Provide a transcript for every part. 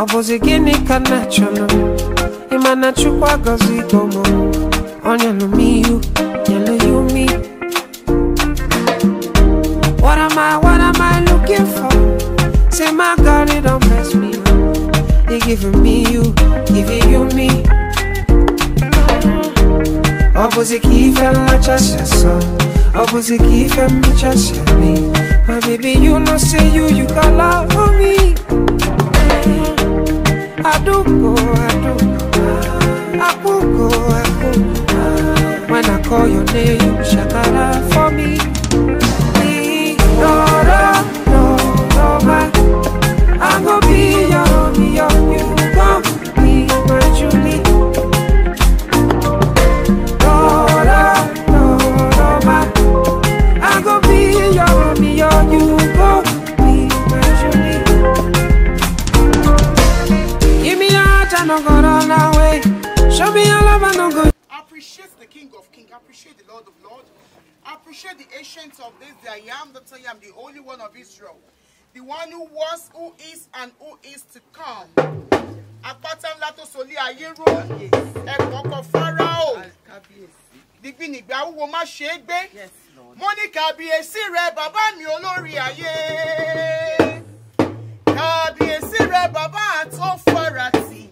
ọ bụzi gịnị ka nna chọrọ ịma na chukwu agọzigo m ọ nyelụ m ihu nyelụ ya umi What am I, what am I looking for? Say my God, it don't mess me up. He giving me you, giving you me. Opposite key fell my chest, so Opposite key fell my chest, me. My baby, you know, say you, you got love for me. I do go, I do. I will go, I will go. When I call your name, shakara for me. Is, to come. Apáta ńlá tó solí ayé ró, ẹ̀kọ́ kan Fáráò, dìgbìnìgbà wúwo má ṣe é gbé. Mo ní kàbíyèsí rẹ bàbá mi olórí ayé. Kàbíyèsí rẹ bàbá àtó fọ́ratì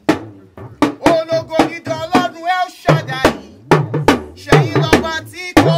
ológo dídán ọlọ́run el shaddai ṣẹ́yìn lọ́ba tí kò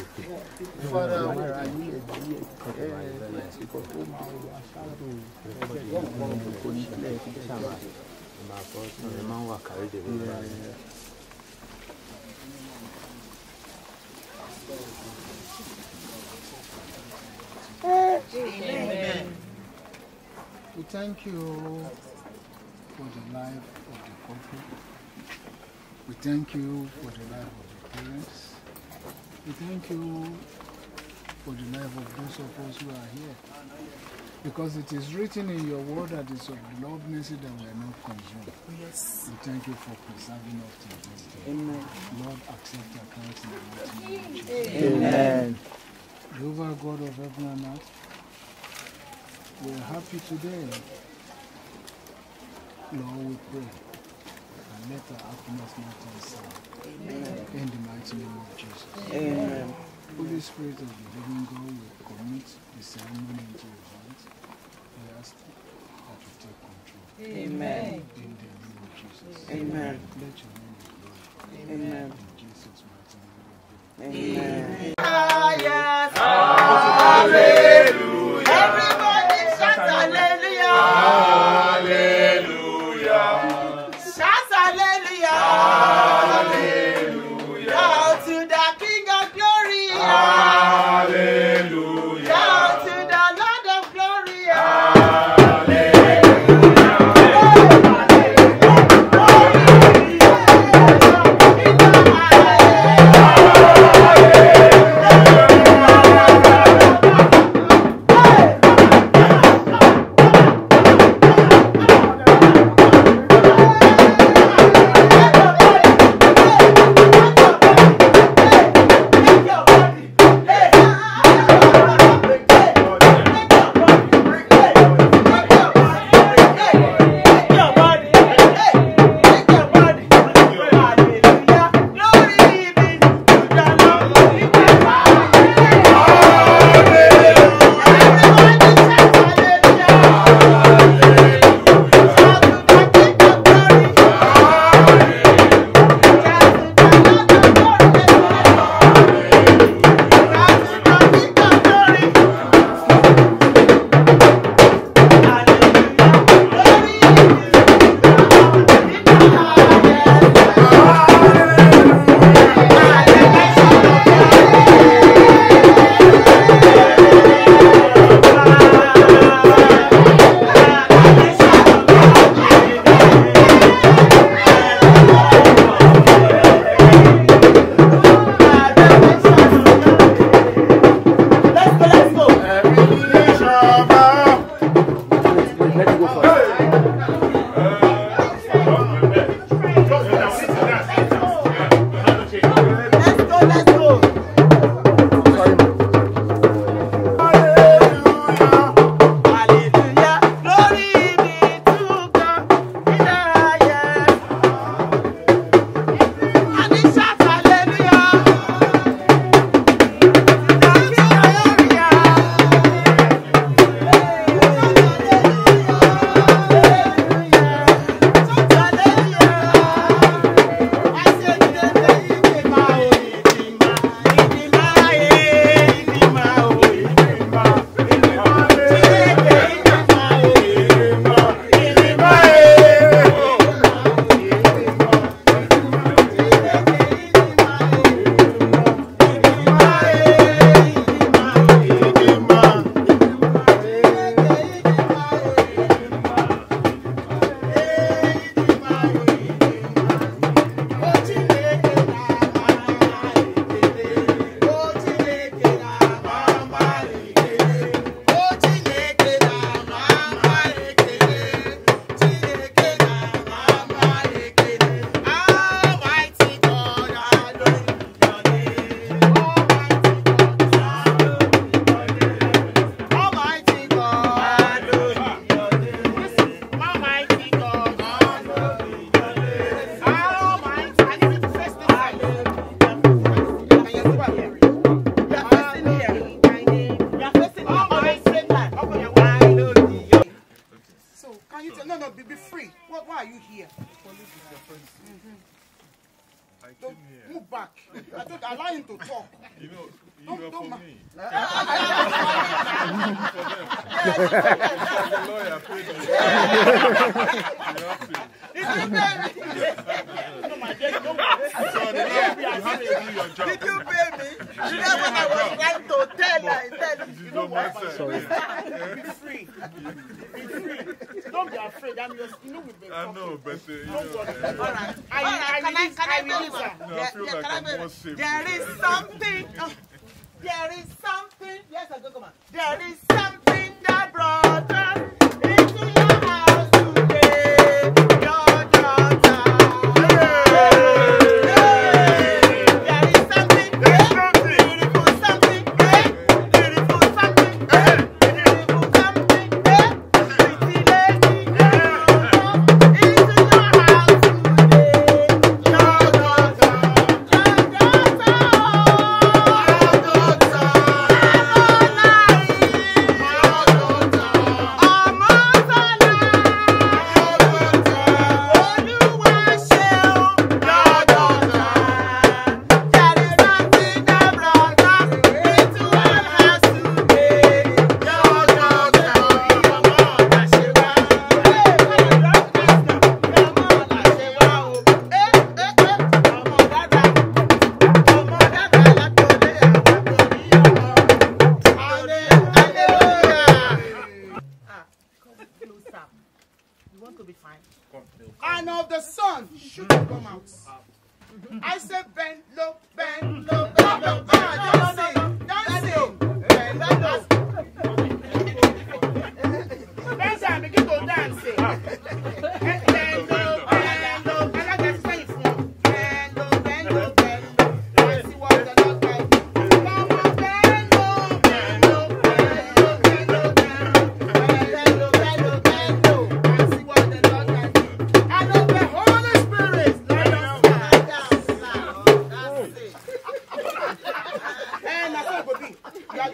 We thank you for the life of the couple. We thank you for the life of the parents. We thank you for the life of those of us who are here. Because it is written in your word that it's of the Lord mercy that we are not consumed. Yes. We thank you for preserving us till this day. Amen. Lord, accept our thanks in the mighty name of Jesus. Amen. Jehovah God of heaven and earth, we are happy today. Lord, we pray. And let our happiness not turn sour. In the mighty name of Jesus. Amen. Holy Spirit of the living God, we commit the ceremony into your hands. We ask that you take control. Amen. In the name of Jesus. Amen. Let your name be glorified. Amen. In Jesus' mighty name pray. Amen. Job. Did you pay me? You know what I was trying to tell I tell you. You don't make sense. Be free. Be free. Don't be afraid. I'm just, you know, we've been I know, but uh, you Don't know, worry. uh, All right. I, All right, I, can I- can I I release her. no, I feel like I'm more safe. There is something. uh, there is something. Yes, I go come on. There is something that brought us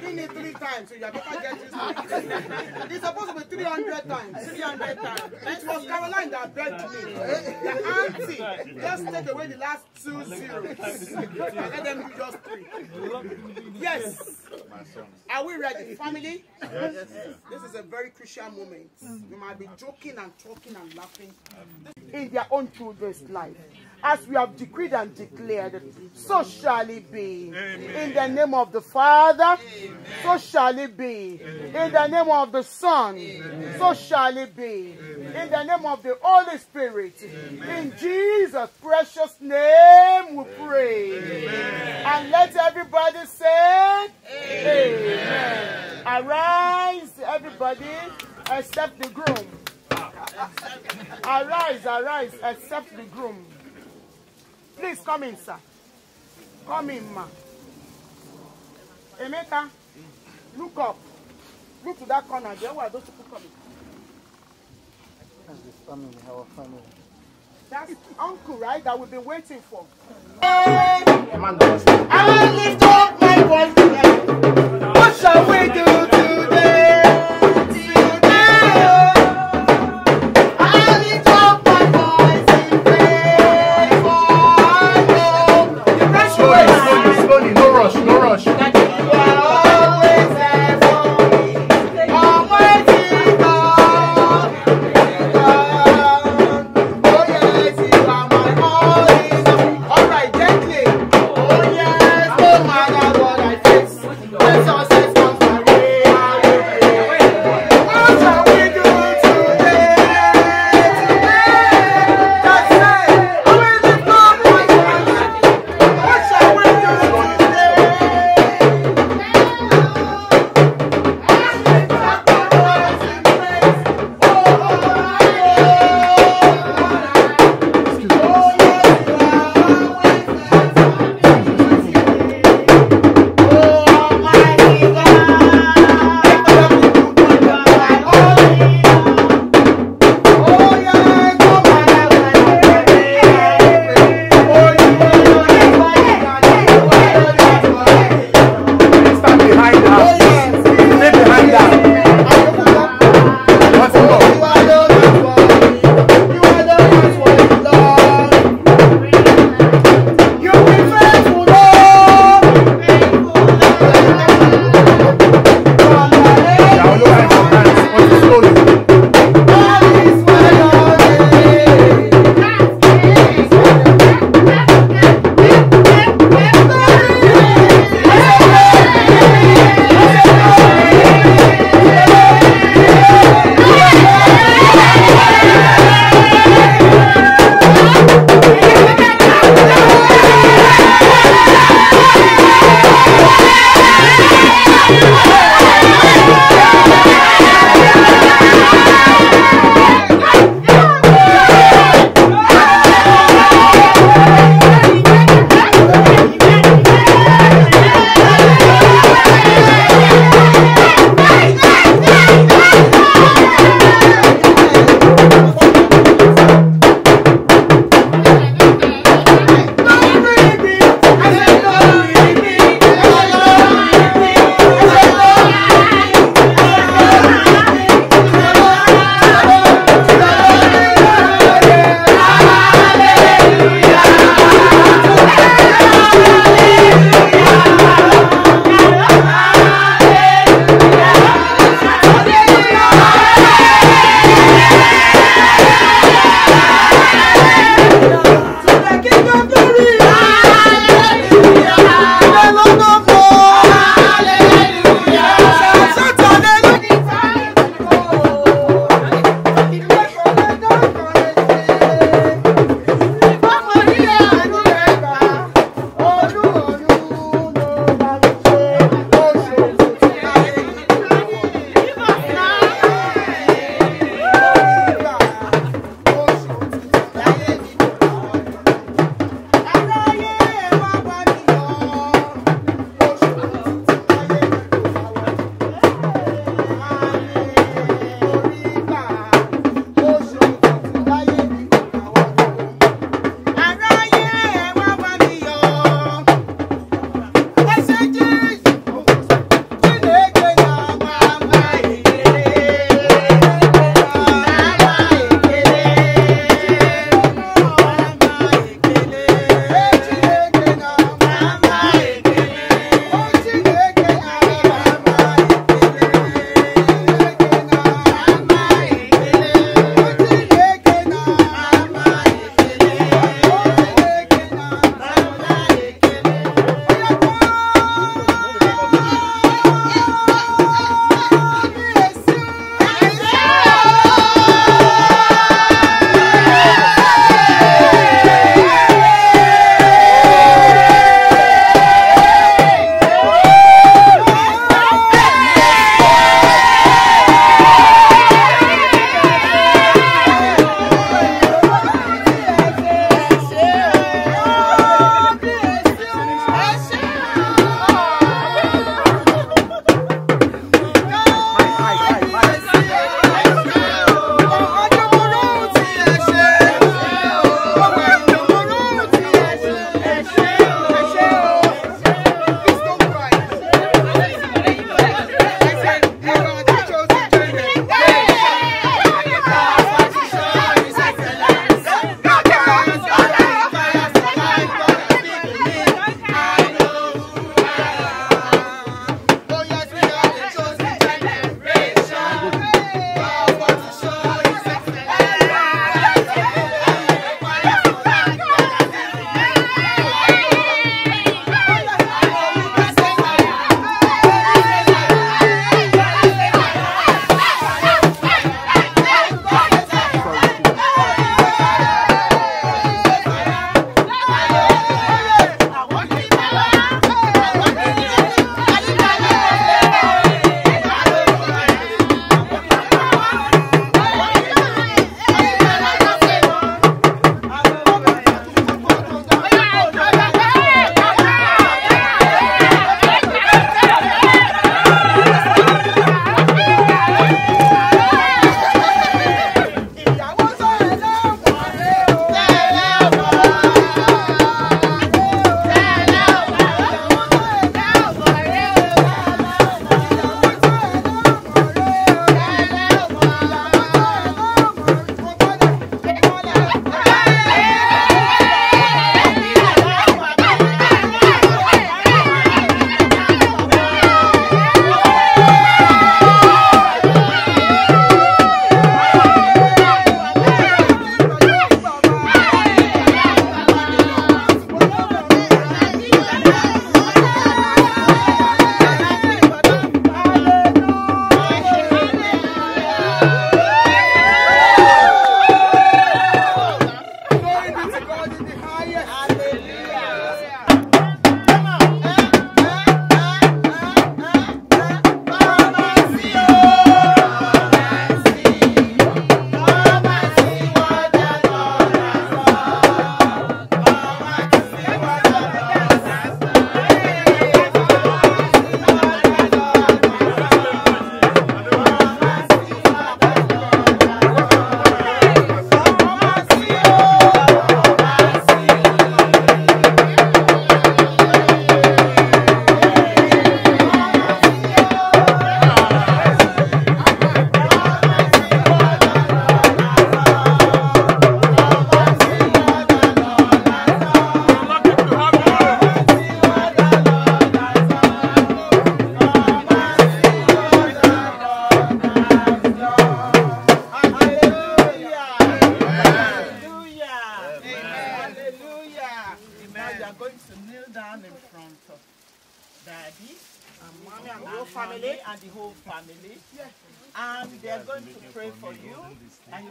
Doing it three times, so you better get used to it. It's supposed to be 300 times. 300 times. It was Caroline that begged me. The auntie just take away the last two zeros. And let them do just three. Yes. Are we ready, family? This is a very crucial moment. You might be joking and talking and laughing in their own children's life. As we have decreed and declared, so shall it be. In the name of the Father, so shall it be. In the name of the Son, so shall it be. In the name of the Holy Spirit, in Jesus' precious name we pray. And let everybody say, Amen. Arise, everybody, except the groom. Arise, arise, except the groom. Please come in, sir. Come in, ma. Emeka, look up. Look to that corner there. Where are those people coming? That's the family, our family. That's uncle, right? That we've been waiting for. I lift up my voice today. What shall we do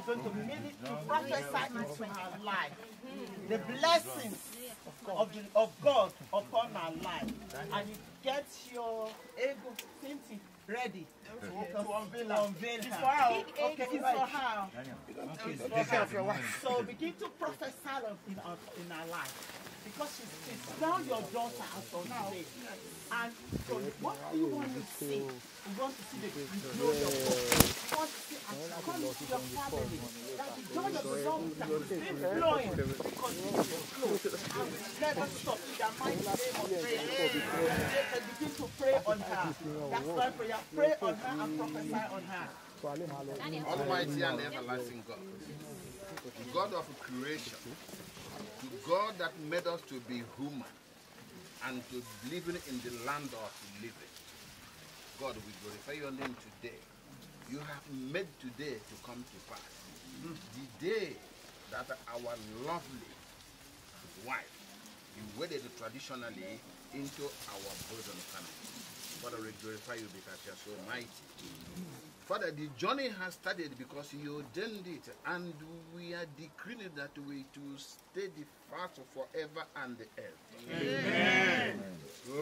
going to mini- to prophesy into her life. The blessings of, the, of God upon her life. And you get your ego Cynthia, ready to, to unveil her. Unveil her. Okay, it's for her. It's for her. So begin to prophesy in her, in her life. Because she's, she's now your daughter as of today. And so what do you want to see? You want to see the glory of God. You want to see you come into your family that the joy of the Lord is still flowing because it is flow. And we never stop in the mighty name of prayer. And begin to pray on her. That's why prayer. Pray on her and prophesy on her. Almighty and everlasting God, God of creation, God that made us to be human and to live in the land of living. God, we glorify your name today. You have made today to come to pass. The day that our lovely wife, you wedded traditionally into our bosom family. Father, we glorify you because you are so mighty. Father, the journey has started because you ordained it, and we are decreeing that we to stay the fast forever and ever. Amen.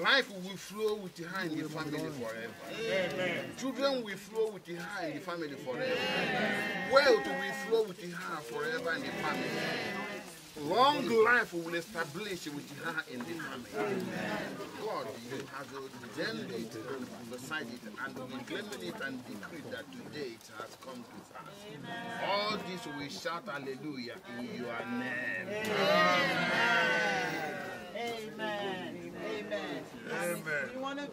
Life will flow with her in the family forever. Amen. Children will flow with her in the family forever. Wealth will flow with her forever in the family. Long life will establish with her in the family. God, you have ordained it and prophesied it and we claim it and decree that today it has come to pass. All this we shout hallelujah in your name. Amen. Amen. Amen. You want to?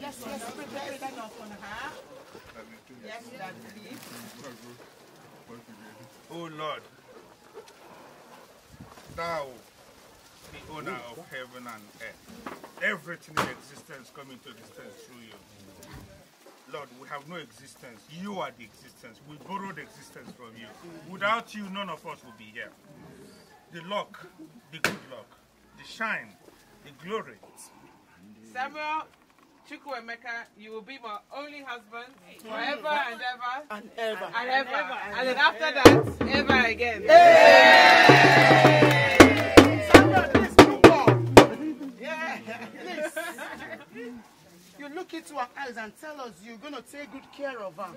Yes, yes, prepare enough on her. Yes, that please. Oh Lord, Thou, the owner of heaven and earth, everything in existence come into existence through you. Lord, we have no existence. You are the existence. We borrowed existence from you. Without you, none of us would be here. The luck, the good luck, the shine, the glory. Samuel Chukwuemeka, you will be my only husband forever and ever And ever. and ever. And ever and then after that, ever again. Samuel, and tell us you're going to take good care of her.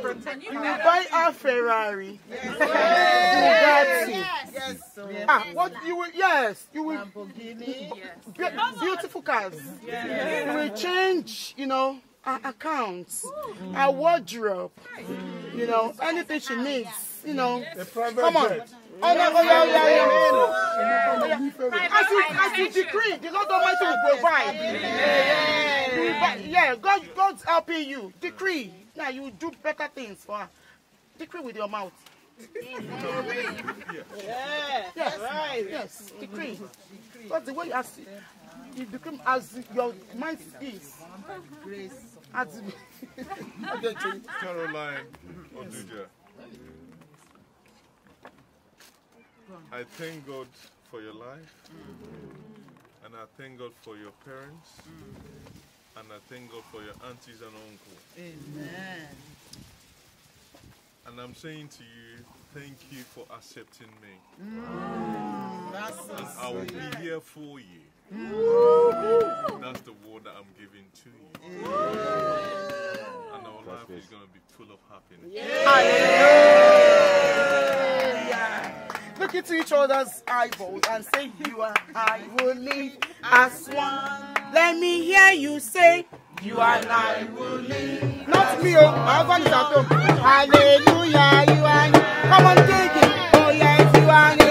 Protect you. will buy her Ferrari. Bugatti. Yes. Ah, what you will, yes, you will, be- beautiful cars. You will change, you know, her accounts, her wardrobe, you know, anything she needs, you know. Come on. Oh, no, oh, yeah, yeah, yeah. As you, as you decree, the Lord Almighty will provide. He will buy- Yeah, God, God's helping you. Decree. Now you will do better things for her. Decree with your mouth. Yes, right. Yes, decree. Because the way you ask, you decree as your mind is. As okay, Chief. Caroline Oduja. I thank God for your life. And I thank God for your parents. Mm. And I thank God for your aunties and uncles. Amen. And I'm saying to you, thank you for accepting me. Mm. That's so And I will be here for you. Mm. That's the word that I'm giving to you. And our life is going to be full of happiness. Look into each other's eyeballs and say, You are I will live as one. Let me hear you say, You and I will live. Not me, oh, my husband is at home. Hallelujah, you and Come on, take it. Oh, yes, you and me.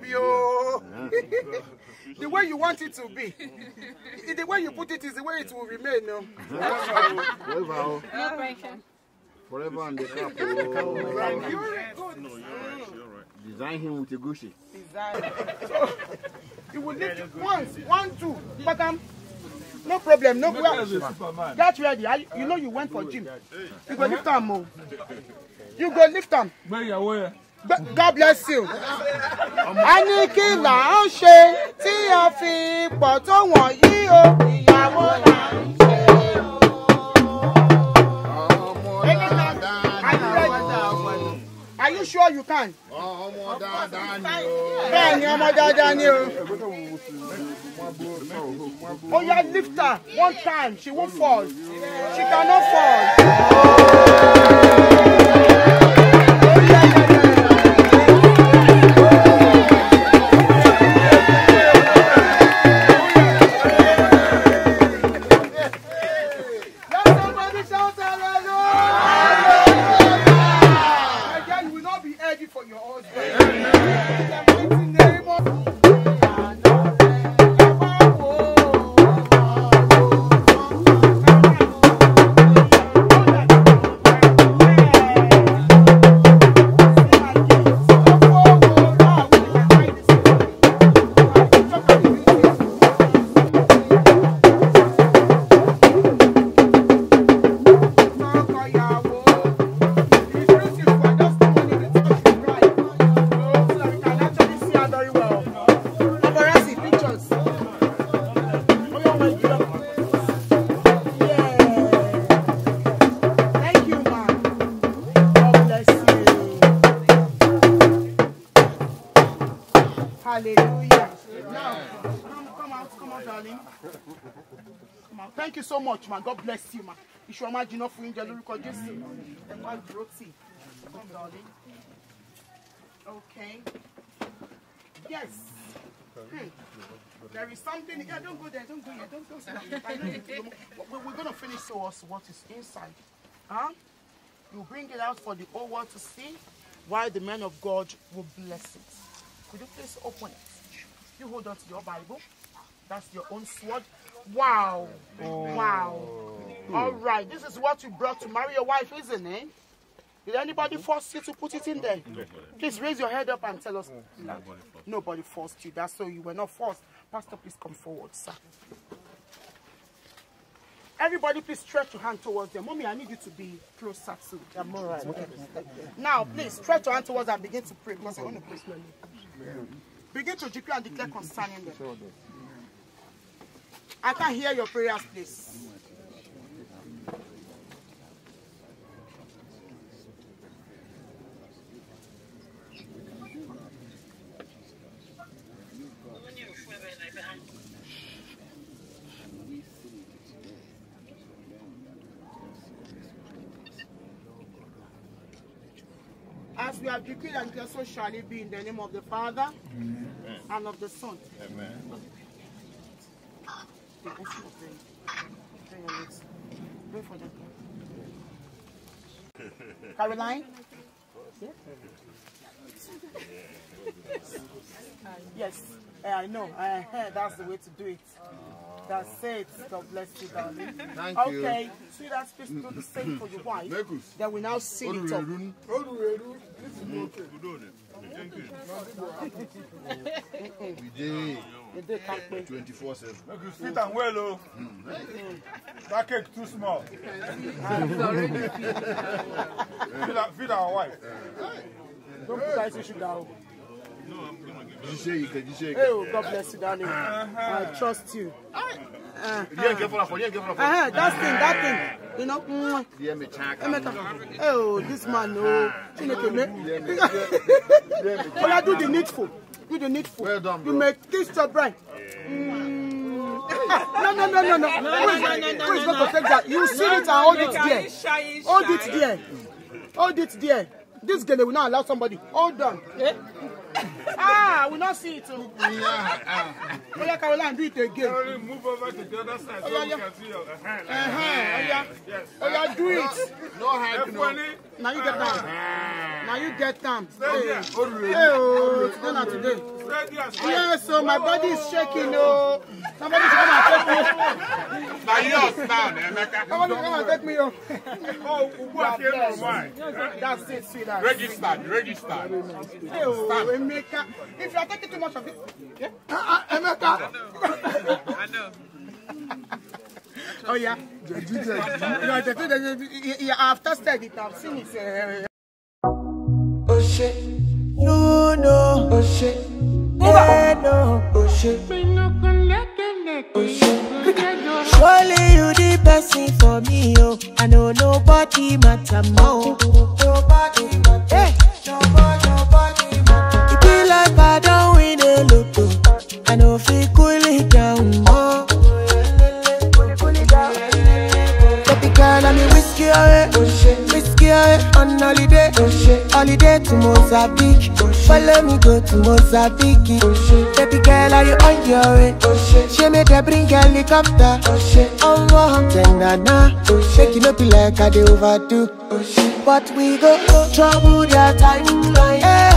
Obi, oh. the way you want it to be. The way you put it is the way it will remain. No? Forever o. No pressure. Forever and the cap Very o. good. No, you're right, you're right. Design him with a Gucci. Design. So, you will lift it once, one, two. But um, no problem. No problem. Get ready. I, you know you went for gym. You go lift them, oh. You go lift them. God bless you. A ní kí là ń ṣe tí a fi pọ̀ tó wọ̀nyí o. Ìyàwó là ń ṣe Are you ready? Are you sure you can? ọmọ dáadáa ni o. Bẹ́ẹ̀ ni ọmọ dáadáa ni o. Yeah, lift her one time. She won't fall. She cannot fall. Man. God bless you, man. Iṣu ọmọ jiná fún yín jẹ lórúkọ Jésù. Ẹ. Okay. Yes. Hmm. There is something. Yeah, don't go there. Don't go there. Don't go there. We're going to finish so us what is inside. Huh? You bring it out for the whole world to see why the man of God will bless it. Could you please open it? You hold on to your Bible. That's your own sword. Wow. Wow. All right. This is what you brought to marry your wife, isn't it? Did anybody force you to put it in there? Please raise your head up and tell us. Nobody forced you. That's so you were not forced. Pastor, please come forward, sir. Everybody, please stretch your hand towards them. Mommy, I need you to be closer to them. All right. Now, please stretch your hand towards them and begin to pray because I want to pray. Begin to declare and declare concerning them. I can hear your prayers, please. As we have decreed and declared, so shall it be in the name of the Father and of the Son. Amen. The of rain. Pray on it. Pray for them. Caroline? Yes, eh, I know. Eh, that's the way to do it. That's it. God bless you, darling. Thank you. Okay, sweetheart, please do the same for your wife. Then we now seal it up. Orurerun. We dey The day can't wait. 24 7. Fit am well o. That cake too small. Feed our- Feed our wife. Don't put ice sugar. oh. Jíṣẹ́ ike, jíṣẹ́ ike. Hey, oh, God bless you, darling. I trust you. Díẹ̀ nkẹ́ fọlá fọ, díẹ̀ nkẹ́ fọlá fọ. Uh-huh, that thing, that thing. Mm, chan kan. Emeka. Oh, this man, oh. Chineke, me. Ola, do the needful. Do the needful. Well done, You make this your bride. Mm. No, no, no, no, no. Who is, who is going to take that? You see it and hold it there. Hold it there. Hold it there. this girl will not allow somebody. Hold on. Eh? Ah, we not see it. Oh, oh yeah, Caroline, do it again. Caroline, move over to the other side so Oh, yeah, we yeah. can see your uh-huh. Uh-huh. Oh yeah. Yes. Oh yeah, do it. No hiding. no. F1, Now you get down. Now you get down. Stay Hey, there. hey, oh, today not today. Stay there. stay. Yes, so my body is shaking. Oh, somebody come and take me. Now yours now, Emeka. Somebody come and take me. Oh, Oh, here no why? that's it, sweetheart. Registered, registered. Hey, oh, Emeka. If you are taking too much of it, yeah? Uh, uh, Emeka. I know. Oh yeah. you are the you, you have tested it. I've seen it. Uh, Oh shit, you know. Oh shit, yeah, no. Oh shit, oh shit. Surely you the person for me, oh. I know nobody matter more. Nobody matter. Hey. I know if cool it whiskey away. Whiskey away on holiday. Holiday to Mozambique. Follow me, go to Mozambique. Baby girl, are you on your way? She made her bring helicopter. Oh, na na. Shake it up like I do overdo. But we go oh, trouble their timeline.